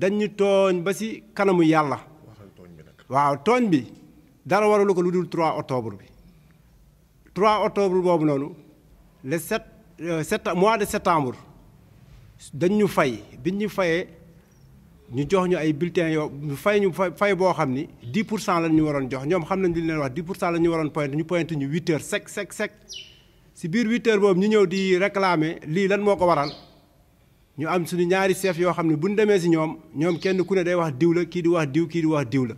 dañu tooñ ba si kanamu yàlla. Waaw tooñ bi dara waralu ko lu dul 3 octobre bi. 3 octobre boobu noonu le 7 sept mois de septembre dañ ñu fay biñ ñu fayee ñu jox ñu ay bulletins yoo ñu fay ñu fay boo xam ni 10 pour cent la ñu waroon jox. Ñoom xam nañ li leen wax 10 pour cent la ñu waroon pointé ñu pointé ñu 8 heures sec sec sec. Si biir 8 heures boobu ñu ñëw di réclamer lii lan moo ko waral ñu am suñu ñaari chef yoo xam ne bu ñu demee si ñoom ñoom kenn ku ne day wax diw la kii di wax diw kii di wax diw la.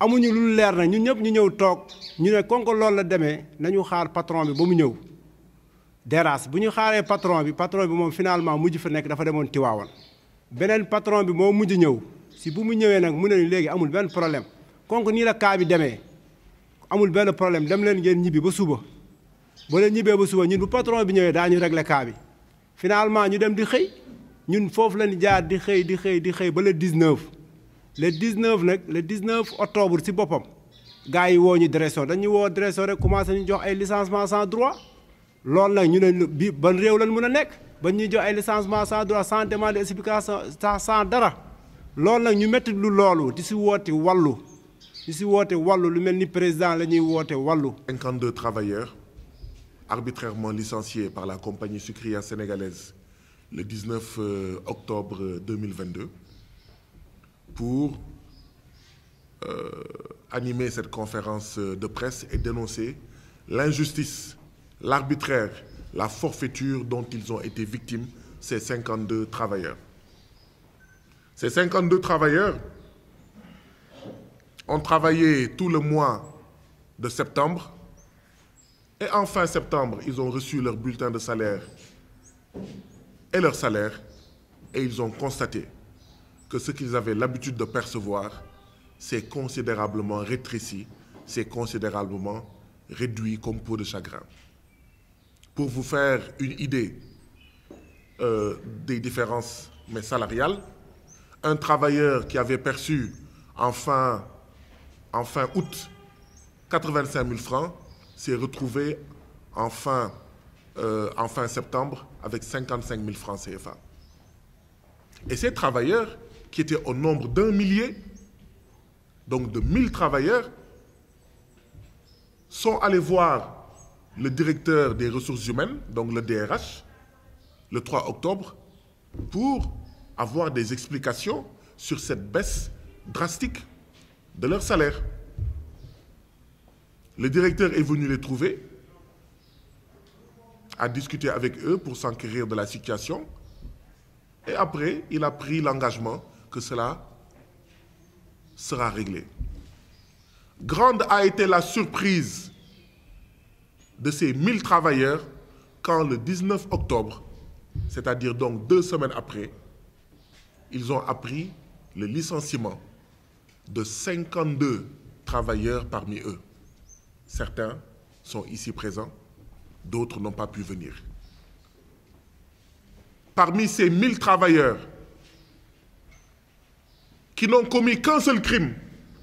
Amuñu lu leer nag ñun ñëpp ñu ñëw toog ñu ne kon ko la demee nañu xaar patron bi ba mu ñëw. Deraas bu ñu xaaree patron bi patron bi moom finalement mujj fa nekk dafa demoon Tiwaawan. Beneen patron bi moo mujj ñëw. Si bu mu ñëwee nag mu ne ñu léegi amul benn problème. Kon nii la cas bi demee amul benn problème dem leen ngeen ñibbi ba suba. Ba leen ñibbee ba suba ñun bu patron bi ñëwee daañu régler cas bi. Finalement ñu dem di xëy. Ñun foofu la ñu le 19 le 19 nag le 19 octobre si boppam gars yi woo ñu direction dañuy woo direction rek commencé ñu jox ay licenciement sans droit. Loolu nag ñu ne bi ban réew lañ mën a licenciement sans droit sans demande explication sans dara. Loolu nag ñu lu loolu di woote wàllu. Di ni président la ñuy woote wàllu. 52 travailleurs arbitrairement licenciés par la compagnie sucrière sénégalaise le 19 octobre 2022 pour euh, animer cette conférence de presse et dénoncer l'injustice, l'arbitraire, la forfaiture dont ils ont été victimes, ces 52 travailleurs. Ces 52 travailleurs ont travaillé tout le mois de septembre et en fin septembre, ils ont reçu leur bulletin de salaire et leur salaire et ils ont constaté que ce qu'ils avaient l'habitude de percevoir s'est considérablement rétréci, s'est considérablement réduit comme peau de chagrin. Pour vous faire une idée euh, des différences salariales, un travailleur qui avait perçu en fin, en fin août 85 000 francs s'est retrouvé en fin, euh, septembre avec 55 000 francs CFA. Et ces travailleurs, qui étaient au nombre d'un millier, donc de 1000 travailleurs, sont allés voir le directeur des ressources humaines, donc le DRH, le 3 octobre, pour avoir des explications sur cette baisse drastique de leur salaire. Le directeur est venu les trouver, a discuté avec eux pour s'enquérir de la situation, et après, il a pris l'engagement que cela sera réglé. Grande a été la surprise de ces 1000 travailleurs quand le 19 octobre, c'est-à-dire donc deux semaines après, ils ont appris le licenciement de 52 travailleurs parmi eux. Certains sont ici présents, d'autres n'ont pas pu venir. Parmi ces 1000 travailleurs qui n'ont commis qu'un seul crime,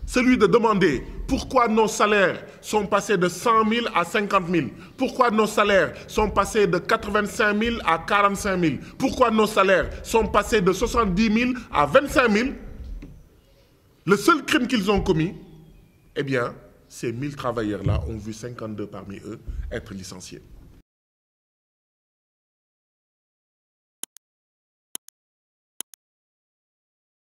celui de demander pourquoi nos salaires sont passés de 100 000 à 50 000, pourquoi nos salaires sont passés de 85 000 à 45 000, pourquoi nos salaires sont passés de 70 000 à 25 000, le seul crime qu'ils ont commis, eh bien, ces 1000 travailleurs-là ont vu 52 parmi eux être licenciés.